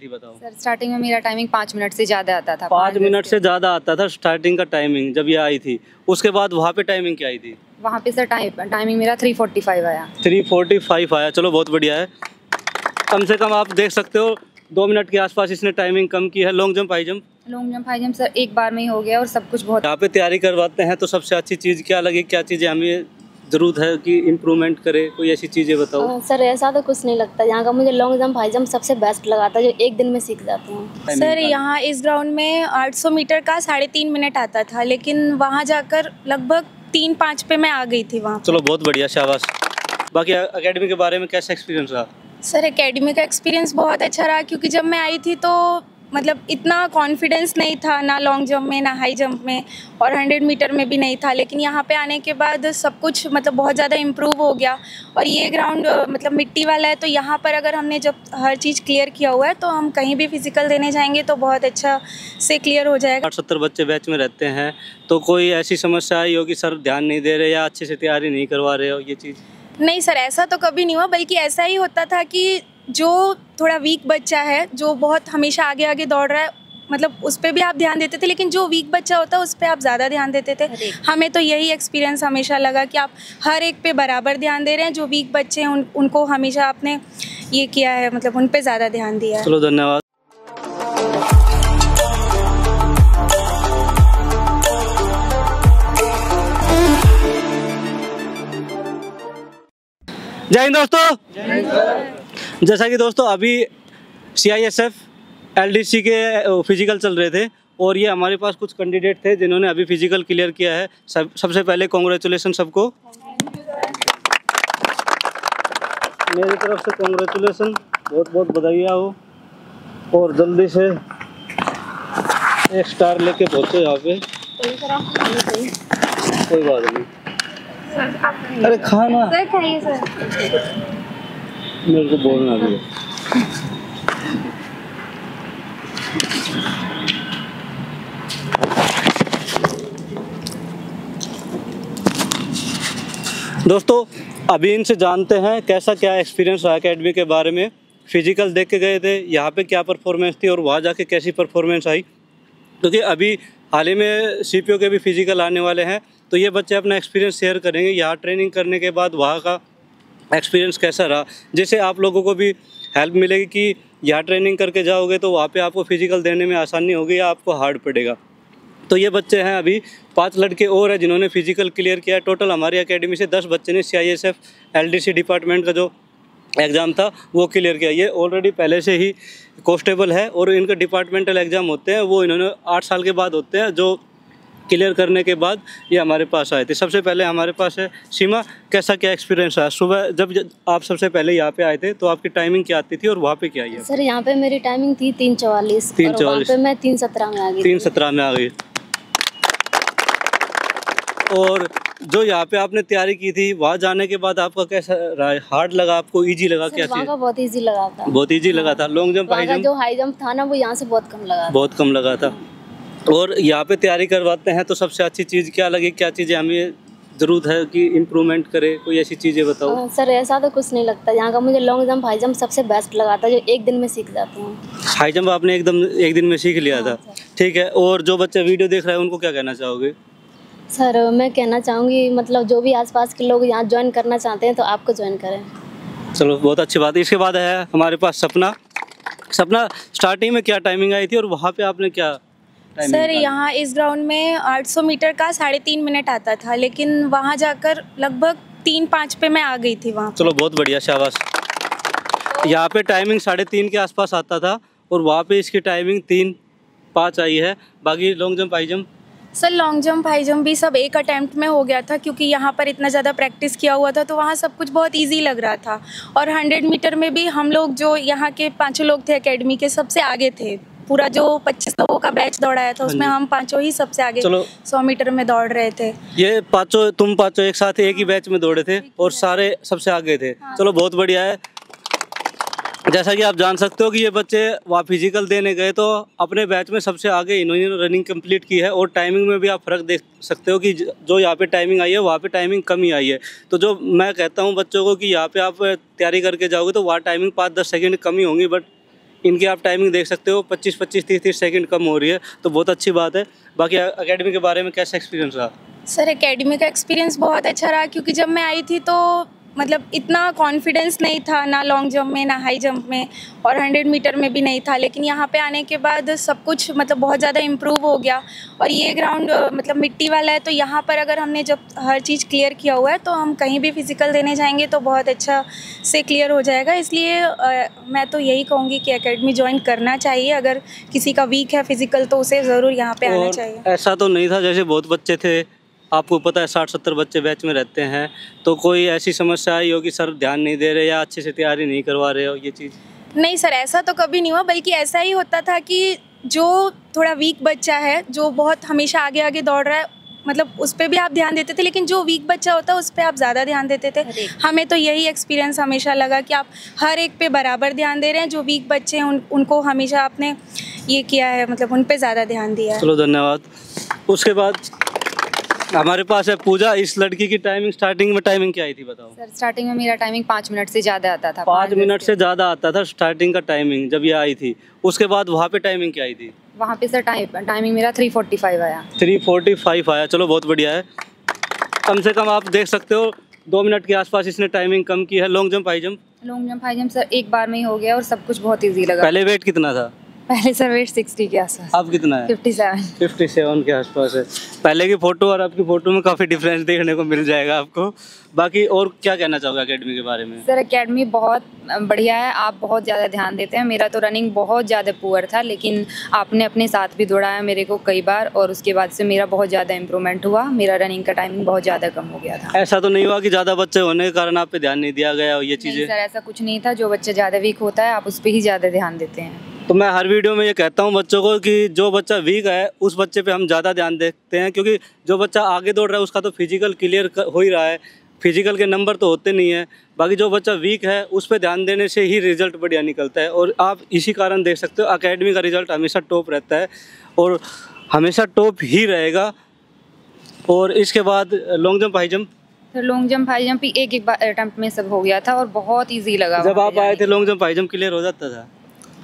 बताओ। Sir starting में मेरा टाइमिंग पाँच मिनट से ज़्यादा आता था। पाँच मिनट से ज़्यादा आता था स्टार्टिंग का टाइमिंग जब ये आई थी। उसके बाद वहाँ पे टाइमिंग क्या आई थी? वहाँ पे सर टाइम टाइमिंग मेरा थ्री फोर्टी फाइव आया। थ्री फोर्टी फाइव आया। चलो बहुत बढ़िया है। कम से कम आप देख सकते हो दो मिनट के आसपास इसने टाइमिंग कम की है। Long jump high jump long jump high jump sir एक बार में ही हो गया और सब कुछ बहुत यहाँ पे तैयारी करवाते हैं तो सबसे अच्छी चीज़ क्या लगी? क्या चीज़ें हमें ज़रूरत है कि इम्प्रूवमेंट करे? कोई ऐसी चीज़ें बताओ। सर ऐसा तो कुछ नहीं लगता। यहाँ का मुझे लॉन्ग जंप हाई जंप सबसे बेस्ट लगा था जो एक दिन में सीख जाते हैं। सर यहाँ इस ग्राउंड में 800 मीटर का साढ़े तीन मिनट आता था लेकिन वहाँ जाकर लगभग तीन पाँच पे मैं आ गई थी वहाँ। चलो बहुत बढ़िया शाबाश। बाकी एकेडमी के बारे में कैसा एक्सपीरियंस रहा? सर एकेडमी का एक्सपीरियंस बहुत अच्छा रहा क्योंकि जब मैं आई थी तो मतलब इतना कॉन्फिडेंस नहीं था ना लॉन्ग जंप में ना हाई जंप में और 100 मीटर में भी नहीं था। लेकिन यहाँ पे आने के बाद सब कुछ मतलब बहुत ज़्यादा इम्प्रूव हो गया। और ये ग्राउंड मतलब मिट्टी वाला है तो यहाँ पर अगर हमने जब हर चीज़ क्लियर किया हुआ है तो हम कहीं भी फ़िज़िकल देने जाएँगे तो बहुत अच्छा से क्लियर हो जाएगा। साठ सत्तर बच्चे बैच में रहते हैं तो कोई ऐसी समस्या आई हो कि सर ध्यान नहीं दे रहे या अच्छे से तैयारी नहीं करवा रहे हो ये चीज़? नहीं सर ऐसा तो कभी नहीं हुआ बल्कि ऐसा ही होता था कि जो थोड़ा वीक बच्चा है जो बहुत हमेशा आगे आगे दौड़ रहा है मतलब उस पर भी आप ध्यान देते थे लेकिन जो वीक बच्चा होता है उस पर आप ज़्यादा ध्यान देते थे। हमें तो यही एक्सपीरियंस हमेशा लगा कि आप हर एक पे बराबर ध्यान दे रहे हैं जो वीक बच्चे हैं उन उनको हमेशा आपने ये किया है मतलब उन पे ज़्यादा ध्यान दिया है। चलो धन्यवाद। जय हिंद दोस्तों। जैसा कि दोस्तों अभी C I S F L D C के फ़िज़िकल चल रहे थे और ये हमारे पास कुछ कैंडिडेट थे जिन्होंने अभी फ़िज़िकल क्लियर किया है। सब सबसे पहले कॉन्ग्रेचुलेसन सबको। मेरी तरफ़ से कॉन्ग्रेचुलेसन बहुत बहुत बधाइयाँ हो। और जल्दी से एक स्टार लेके पहुँचो यहाँ पे। कोई बात नहीं। अरे खाना। सर खाइए सर। मेरे को बोलना भी दोस्तों, अभी इनसे जानते हैं कैसा क्या एक्सपीरियंस रहा अकेडमी के बारे में। फ़िज़िकल देख के गए थे, यहाँ पे क्या परफॉर्मेंस थी और वहाँ जाके कैसी परफॉर्मेंस आई। क्योंकि तो अभी हाल ही में सीपीओ के भी फ़िज़िकल आने वाले हैं तो ये बच्चे अपना एक्सपीरियंस शेयर करेंगे। यहाँ ट्रेनिंग करने के बाद वहाँ का एक्सपीरियंस कैसा रहा? जिससे आप लोगों को भी हेल्प मिलेगी कि यहाँ ट्रेनिंग करके जाओगे तो वहाँ पे आपको फ़िज़िकल देने में आसानी होगी या आपको हार्ड पड़ेगा? तो ये बच्चे हैं अभी, पाँच लड़के और हैं जिन्होंने फ़िज़िकल क्लियर किया है। टोटल हमारी एकेडमी से दस बच्चे ने C I S F L D C department का जो एग्ज़ाम था, वो क्लियर किया। ये ऑलरेडी पहले से ही कॉन्स्टेबल है और इनका डिपार्टमेंटल एग्ज़ाम होते हैं, वो इन्होंने आठ साल के बाद होते हैं, जो क्लियर करने के बाद ये हमारे पास आए थे। सबसे पहले हमारे पास है सीमा कैसा क्या एक्सपीरियंस रहा? सुबह जब जब आप सबसे पहले यहाँ पे आए थे तो आपकी टाइमिंग क्या आती थी और वहाँ पे क्या आई सर यहाँ पे मेरी टाइमिंग थी तीन चौवालीस तीन और वहाँ 44 पे मैं तीन सत्रह में आ गई तीन सत्रह में आ गई। और जो यहाँ पे आपने तैयारी की थी वहाँ जाने के बाद आपका कैसा रहा? हार्ड लगा आपको? इजी लगा क्या वहाँ का बहुत इजी लगा था। बहुत इजी लगा था। लॉन्ग जंप हाई जंप जो हाई जंप था ना वो यहाँ से बहुत कम लगा बहुत कम लगा था। और यहाँ पे तैयारी करवाते हैं तो सबसे अच्छी चीज़ क्या लगी? क्या चीज़ें हमें ज़रूरत है कि इम्प्रूवमेंट करे? कोई ऐसी चीज़ें बताओ। सर ऐसा तो कुछ नहीं लगता। यहाँ का मुझे लॉन्ग जंप हाई जंप सबसे बेस्ट लगा था जो एक दिन में सीख जाते हैं। हाई जंप आपने एकदम एक दिन में सीख लिया था। ठीक है और जो बच्चे वीडियो देख रहे हैं उनको क्या कहना चाहोगे? सर मैं कहना चाहूँगी मतलब जो भी आसपास के लोग यहाँ ज्वाइन करना चाहते हैं तो आपको ज्वाइन करें। चलो बहुत अच्छी बात है। इसके बाद है हमारे पास सपना। सपना स्टार्टिंग में क्या टाइमिंग आई थी और वहाँ पे आपने क्या सर यहाँ इस ग्राउंड में 800 मीटर का साढ़े तीन मिनट आता था लेकिन वहाँ जाकर लगभग तीन पाँच पे मैं आ गई थी वहाँ। चलो बहुत बढ़िया शाबाश। यहाँ पे टाइमिंग साढ़े तीन के आसपास आता था और वहाँ पे इसकी टाइमिंग तीन पाँच आई है। बाकी long jump high jump sir long jump high jump भी सब एक अटैम्प्ट में हो गया था क्योंकि यहाँ पर इतना ज़्यादा प्रैक्टिस किया हुआ था तो वहाँ सब कुछ बहुत इजी लग रहा था। और 100 मीटर में भी हम लोग जो यहाँ के पाँचों लोग थे एकेडमी के सबसे आगे थे। पूरा जो 25 लोगों का बैच दौड़ाया था उसमें हाँ हम पाँचों ही सबसे आगे। 100 मीटर में दौड़ रहे थे। ये पाँचों तुम पाँचों एक साथ एक ही बैच में दौड़े थे और सारे सबसे आगे थे। चलो बहुत बढ़िया है। जैसा कि आप जान सकते हो कि ये बच्चे वहाँ फ़िज़िकल देने गए तो अपने बैच में सबसे आगे इन्होंने रनिंग कंप्लीट की है और टाइमिंग में भी आप फ़र्क देख सकते हो कि जो यहाँ पे टाइमिंग आई है वहाँ पे टाइमिंग कम ही आई है। तो जो मैं कहता हूँ बच्चों को कि यहाँ पे आप तैयारी करके जाओगे तो वहाँ टाइमिंग पाँच दस सेकेंड कम ही होंगी बट इनकी आप टाइमिंग देख सकते हो 25 25 30 30 सेकंड कम हो रही है तो बहुत अच्छी बात है। बाकी एकेडमी के बारे में कैसा एक्सपीरियंस रहा? सर एकेडमी का एक्सपीरियंस बहुत अच्छा रहा, क्योंकि जब मैं आई थी तो मतलब इतना कॉन्फिडेंस नहीं था ना लॉन्ग जंप में ना हाई जंप में और हंड्रेड मीटर में भी नहीं था। लेकिन यहाँ पे आने के बाद सब कुछ मतलब बहुत ज़्यादा इम्प्रूव हो गया। और ये ग्राउंड मतलब मिट्टी वाला है तो यहाँ पर अगर हमने जब हर चीज़ क्लियर किया हुआ है तो हम कहीं भी फ़िज़िकल देने जाएँगे तो बहुत अच्छा से क्लियर हो जाएगा। इसलिए अ, मैं तो यही कहूँगी कि अकेडमी ज्वाइन करना चाहिए। अगर किसी का वीक है फ़िज़िकल तो उसे ज़रूर यहाँ पर आना चाहिए। ऐसा तो नहीं था जैसे बहुत बच्चे थे आपको पता है साठ सत्तर बच्चे बैच में रहते हैं तो कोई ऐसी समस्या आई हो कि सर ध्यान नहीं दे रहे या अच्छे से तैयारी नहीं करवा रहे हो ये चीज़? नहीं सर ऐसा तो कभी नहीं हुआ बल्कि ऐसा ही होता था कि जो थोड़ा वीक बच्चा है जो बहुत हमेशा आगे आगे दौड़ रहा है मतलब उस पर भी आप ध्यान देते थे लेकिन जो वीक बच्चा होता है उस पर आप ज़्यादा ध्यान देते थे। हमें तो यही एक्सपीरियंस हमेशा लगा कि आप हर एक पे बराबर ध्यान दे रहे हैं जो वीक बच्चे हैं उन उनको हमेशा आपने ये किया है मतलब उन पे ज़्यादा ध्यान दिया है। चलो धन्यवाद। उसके बाद हमारे पास है पूजा इस लड़की की टाइमिंग स्टार्टिंग में टाइमिंग क्या आई थी बताओ? सर स्टार्टिंग में मेरा टाइमिंग पाँच मिनट से ज़्यादा आता था पाँच मिनट से ज़्यादा आता था स्टार्टिंग का टाइमिंग जब ये आई थी। उसके बाद वहाँ पे टाइमिंग क्या आई थी? वहाँ पे सर टाइम टाइमिंग मेरा थ्री फोर्टी फाइव आया। थ्री फोर्टी फाइव आया। चलो बहुत बढ़िया है। कम से कम आप देख सकते हो दो मिनट के आसपास इसने टाइमिंग कम की है। Long jump high jump long jump high jump sir एक बार में ही हो गया और सब कुछ बहुत ईजी लगा। पहले वेट कितना था? पहले सर वेट सिक्सटी के आसपास। अब कितना है? फिफ्टी सेवन फिफ्टी सेवन के आसपास है। पहले की फ़ोटो और आपकी फ़ोटो में काफ़ी डिफरेंस देखने को मिल जाएगा आपको। बाकी और क्या कहना चाहोगे अकेडमी के बारे में? सर अकेडमी बहुत बढ़िया है। आप बहुत ज़्यादा ध्यान देते हैं। मेरा तो रनिंग बहुत ज़्यादा पुअर था लेकिन आपने अपने साथ भी दौड़ाया मेरे को कई बार और उसके बाद से मेरा बहुत ज़्यादा इम्प्रूवमेंट हुआ। मेरा रनिंग का टाइमिंग बहुत ज़्यादा कम हो गया था। ऐसा तो नहीं हुआ कि ज़्यादा बच्चे होने के कारण आप पे ध्यान नहीं दिया गया और ये चीज़ें? सर ऐसा कुछ नहीं था। जो बच्चा ज़्यादा वीक होता है आप उस पर ही ज़्यादा ध्यान देते हैं। तो मैं हर वीडियो में ये कहता हूँ बच्चों को कि जो बच्चा वीक है उस बच्चे पे हम ज़्यादा ध्यान देते हैं क्योंकि जो बच्चा आगे दौड़ रहा है उसका तो फ़िज़िकल क्लियर हो ही रहा है। फ़िज़िकल के नंबर तो होते नहीं है। बाकी जो बच्चा वीक है उस पर ध्यान देने से ही रिज़ल्ट बढ़िया निकलता है। और आप इसी कारण देख सकते हो अकेडमी का रिज़ल्ट हमेशा टॉप रहता है और हमेशा टॉप ही रहेगा। और इसके बाद long jump high jump long jump high jump भी एक एक बार अटेम्प्ट में सब हो गया था और बहुत इजी लगा जब आप आए थे long jump high jump clear हो जाता था?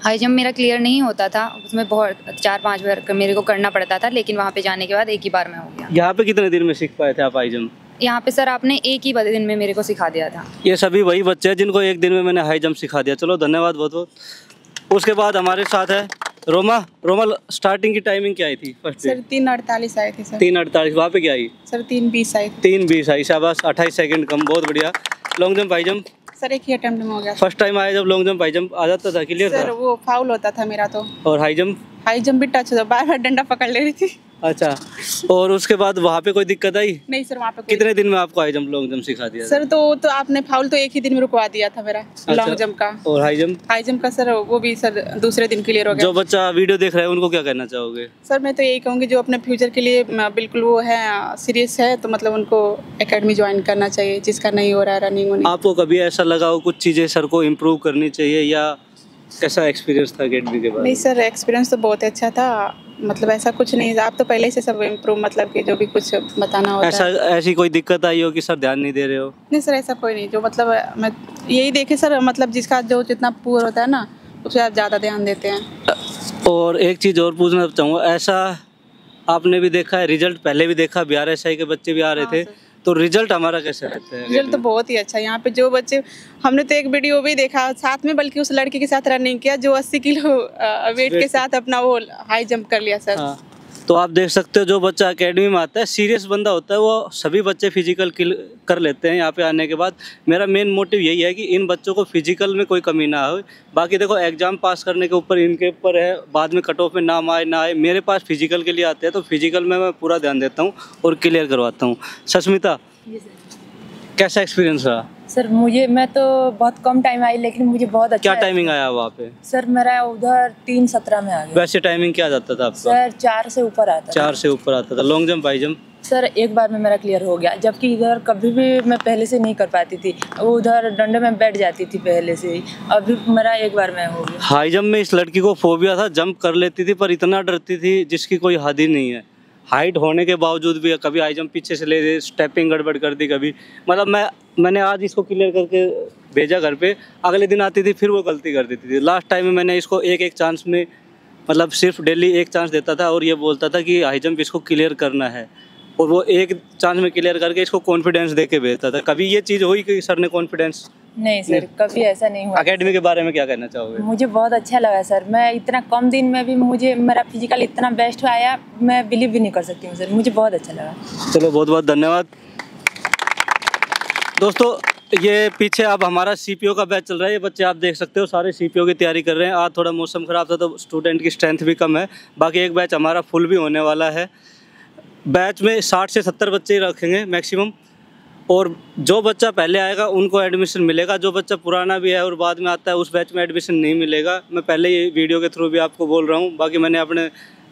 हाई जंप मेरा क्लियर नहीं होता था उसमें बहुत चार पाँच बार मेरे को करना पड़ता था लेकिन वहाँ पे जाने के बाद एक ही बार में हो गया। यहाँ पे कितने दिन में सीख पाए थे आप हाई जंप यहाँ पे सर आपने एक ही दिन में मेरे को सिखा दिया था। ये सभी वही बच्चे हैं जिनको एक दिन में मैंने हाई जंप सिखा दिया। चलो धन्यवाद बहुत बहुत। उसके बाद हमारे साथ है रोमा। रोमा स्टार्टिंग की टाइमिंग क्या आई थी फ़र्स्ट सर तीन अड़तालीस आए थे सर। तीन अड़तालीस वहाँ पे क्या आई? सर तीन बीस थे। तीन बीस आई शाबाश अट्ठाईस सेकंड कम बहुत बढ़िया। Long jump high jump sir एक ही अटेम्प्ट में हो गया फ़र्स्ट टाइम आया जब लॉन्ग जंप हाई जंप आ जाता था क्लियर सर था? वो फाउल होता था मेरा तो। और हाई जंप हाई जंप भी टच होता बार बार डंडा पकड़ ले रही थी। अच्छा और उसके बाद वहाँ पे कोई दिक्कत आई? नहीं सर वहाँ पे कोई कितने दिन में आपको हाई जंप लॉन्ग जंप सिखा दिया सर तो तो आपने फाउल तो एक ही दिन में रुकवा दिया था मेरा अच्छा, लॉन्ग जंप का। और हाई जंप? हाई जंप का सर वो भी सर दूसरे दिन क्लियर हो जो बच्चा वीडियो देख रहे हैं उनको क्या कहना चाहोगे? सर मैं तो यही कहूँगी जो अपने फ्यूचर के लिए बिल्कुल वो है सीरियस है तो मतलब उनको अकेडमी ज्वाइन करना चाहिए जिसका नहीं हो रहा है रनिंग आपको कभी ऐसा लगा हो कुछ चीज़ें सर को इम्प्रूव करनी चाहिए या कैसा एक्सपीरियंस था अकेडमी के बाद? नहीं सर एक्सपीरियंस तो बहुत अच्छा था। मतलब ऐसा कुछ नहीं आप तो पहले से सब इम्प्रूव मतलब कि जो भी कुछ बताना होता ऐसा है। ऐसी कोई दिक्कत आई हो कि सर ध्यान नहीं दे रहे हो? नहीं सर ऐसा कोई नहीं जो मतलब मैं यही देखे सर मतलब जिसका जो जितना पुअर होता है ना उससे आप ज़्यादा ध्यान देते हैं। और एक चीज़ और पूछना चाहूँगा ऐसा आपने भी देखा है रिज़ल्ट पहले भी देखा बिहार एस के बच्चे भी आ रहे हाँ, थे। तो रिज़ल्ट हमारा कैसे रहता है? रिज़ल्ट तो बहुत ही अच्छा यहाँ पे जो बच्चे हमने तो एक वीडियो भी देखा साथ में बल्कि उस लड़के के साथ रनिंग किया जो 80 किलो वेट के साथ अपना वो हाई जंप कर लिया सर। हाँ। तो आप देख सकते हो जो बच्चा एकेडमी में आता है सीरियस बंदा होता है वो सभी बच्चे फ़िज़िकल कर लेते हैं यहाँ पे आने के बाद। मेरा मेन मोटिव यही है कि इन बच्चों को फ़िज़िकल में कोई कमी ना हो। बाकी देखो एग्ज़ाम पास करने के ऊपर इनके ऊपर है बाद में कट ऑफ़ में नाम आए ना आए मेरे पास फ़िज़िकल के लिए आते हैं तो फ़िज़िकल में मैं पूरा ध्यान देता हूँ और क्लियर करवाता हूँ। सस्मिता कैसा एक्सपीरियंस रहा? सर मुझे मैं तो बहुत कम टाइम आई लेकिन मुझे बहुत अच्छा क्या टाइमिंग आया वहाँ पे? सर मेरा उधर तीन सत्रह में आ गया। वैसे टाइमिंग क्या जाता था आपका? सर चार से ऊपर आता था। चार से ऊपर आता था। Long jump high jump sir एक बार में मेरा क्लियर हो गया जबकि इधर कभी भी मैं पहले से नहीं कर पाती थी। वो उधर डंडे में बैठ जाती थी पहले से ही। अभी मेरा एक बार में हो गया। हाई जंप में इस लड़की को फोबिया था जंप कर लेती थी पर इतना डरती थी जिसकी कोई हद ही नहीं है। हाइट होने के बावजूद भी कभी हाई जम्प पीछे से ले गए स्टेपिंग गड़बड़ कर दी कभी। मतलब मैं, मैंने आज इसको क्लियर करके भेजा घर पे, अगले दिन आती थी, फिर वो गलती कर देती थी। लास्ट टाइम में मैंने इसको एक एक चांस में मतलब सिर्फ़ डेली एक चांस देता था और ये बोलता था कि हाई जंप इसको क्लियर करना है। और वो एक चांस में क्लियर करके इसको कॉन्फिडेंस दे के भेजता था। कभी ये चीज़ हुई कि सर ने कॉन्फिडेंस नहीं सर कभी ऐसा नहीं हुआ। अकेडमी के बारे में क्या कहना चाहोगे? मुझे बहुत अच्छा लगा सर मैं इतना कम दिन में भी मुझे मेरा फ़िज़िकल इतना बेस्ट आया मैं बिलीव भी नहीं कर सकती हूँ सर मुझे बहुत अच्छा लगा। चलो बहुत बहुत धन्यवाद। दोस्तों ये पीछे अब हमारा सीपीओ का बैच चल रहा है। ये बच्चे आप देख सकते हो सारे सीपीओ की तैयारी कर रहे हैं। आज थोड़ा मौसम ख़राब था तो स्टूडेंट की स्ट्रेंथ भी कम है। बाकी एक बैच हमारा फुल भी होने वाला है। बैच में साठ से सत्तर बच्चे रखेंगे मैक्सिमम और जो बच्चा पहले आएगा, उनको एडमिशन मिलेगा। जो बच्चा पुराना भी है और बाद में आता है, उस बैच में एडमिशन नहीं मिलेगा। मैं पहले ही वीडियो के थ्रू भी आपको बोल रहा हूँ। बाकी मैंने अपने,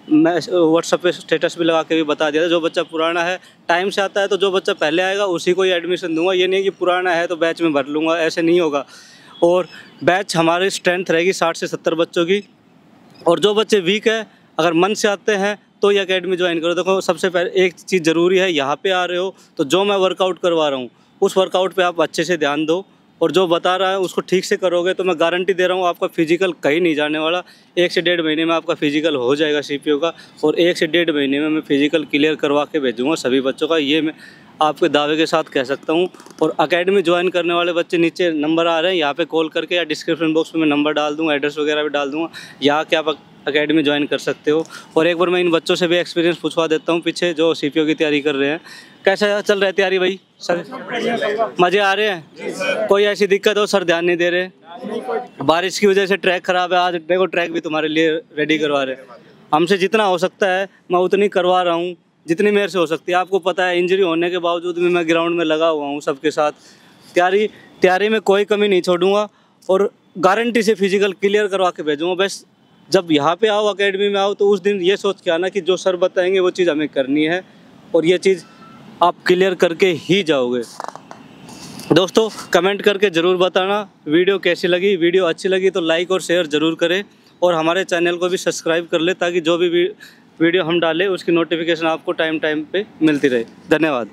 मैं व्हाट्सअप पे स्टेटस भी लगा के भी बता दिया था। जो बच्चा पुराना है टाइम से आता है तो जो बच्चा पहले आएगा, उसी को ही एडमिशन दूँगा। ये नहीं कि पुराना है तो बैच में भर लूँगा। ऐसे नहीं होगा। और बैच हमारी स्ट्रेंथ रहेगी साठ से सत्तर बच्चों की। और जो बच्चे वीक है, अगर मन से आते हैं तो ये अकेडमी ज्वाइन करो। देखो, सबसे पहले एक चीज़ ज़रूरी है, यहाँ पे आ रहे हो तो जो मैं वर्कआउट करवा रहा हूँ, उस वर्कआउट पे आप अच्छे से ध्यान दो और जो बता रहा है, उसको ठीक से करोगे तो मैं गारंटी दे रहा हूँ, आपका फ़िज़िकल कहीं नहीं जाने वाला। एक से डेढ़ महीने में आपका फ़िज़िकल हो जाएगा सीपीओ का और एक से डेढ़ महीने में मैं फ़िज़िकल क्लियर करवा के भेजूँगा सभी बच्चों का। ये मैं आपके दावे के साथ कह सकता हूँ। और अकेडमी ज्वाइन करने वाले बच्चे नीचे नंबर आ रहे हैं, यहाँ पे कॉल करके या डिस्क्रिप्शन बॉक्स में मैं नंबर डाल दूँगा एड्रेस वगैरह भी डाल दूँगा। यहाँ के आप अकेडमी ज्वाइन कर सकते हो। और एक बार मैं इन बच्चों से भी एक्सपीरियंस पूछवा देता हूँ पीछे जो सीपीओ की तैयारी कर रहे हैं। कैसा चल रहा है तैयारी भाई? सर, मज़े आ रहे हैं? कोई ऐसी दिक्कत हो? सर, ध्यान नहीं दे रहे। बारिश की वजह से ट्रैक ख़राब है। आज देखो, ट्रैक भी तुम्हारे लिए रेडी करवा रहे हैं। हमसे जितना हो सकता है, मैं उतनी करवा रहा हूँ। जितनी मेरे से हो सकती है। आपको पता है इंजरी होने के बावजूद भी मैं ग्राउंड में लगा हुआ हूँ सबके साथ। तैयारी तैयारी में कोई कमी नहीं छोड़ूँगा। और गारंटी से फ़िज़िकल क्लियर करवा के भेजूँगा। बस जब यहाँ पे आओ अकेडमी में आओ तो उस दिन ये सोच के आना कि जो सर बताएँगे वो चीज़ हमें करनी है और ये चीज़ आप क्लियर करके ही जाओगे। दोस्तों कमेंट करके ज़रूर बताना। वीडियो कैसी लगी? वीडियो अच्छी लगी तो लाइक और शेयर ज़रूर करें और हमारे चैनल को भी सब्सक्राइब कर ले ताकि जो भी वीडियो हम डालें, उसकी नोटिफिकेशन आपको टाइम टाइम पे मिलती रहे। धन्यवाद।